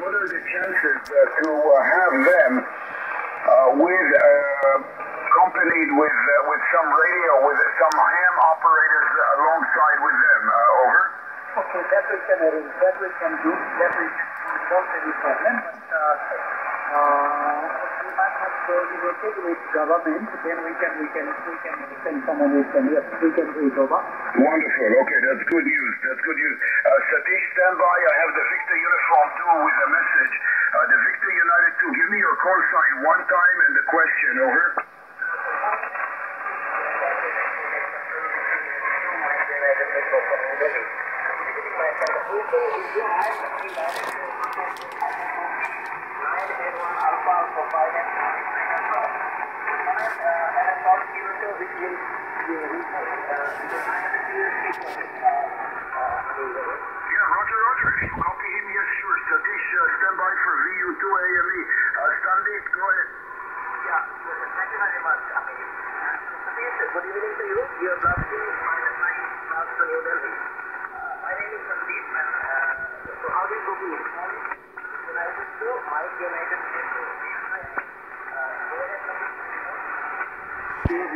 what are the chances uh, to uh, have them uh, with uh, accompanied with uh, with some radio, with some ham operators alongside with them? Over. Okay, that we can arrange. That we can do. That we can do without any problem. But uh, we might have with government. Then we can we can we can send someone who can yes we can it over. Wonderful. Okay, that's good news. That's good news. Uh, Satish, stand by. I have the Victor Uniform 2 with a message. Uh, the Victor Uniform 2, give me your call sign one time and the question. Over. Roger, Roger. Copy him, yes, sure. Satish, uh, stand by for VU2 AME. Uh, Sandeep, go ahead. Yeah, thank you very much. I mean, Satish, good evening to you. You are broadcasting Line Class New. Uh, my name is Sandeep, and uh, so how do you copy it? United to Mike United States to uh, go ahead, Sandeep.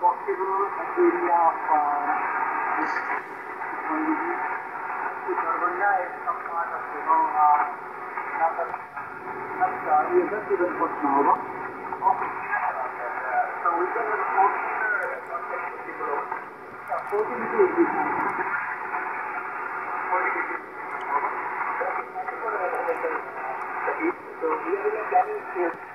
possible area of uh, this technology. Darbhanga is some part of you know, uh, another, another area to the port now. So we can report here Yeah, 14 to 18. 14 to 18. So we are in a challenge here.